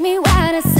Me why to say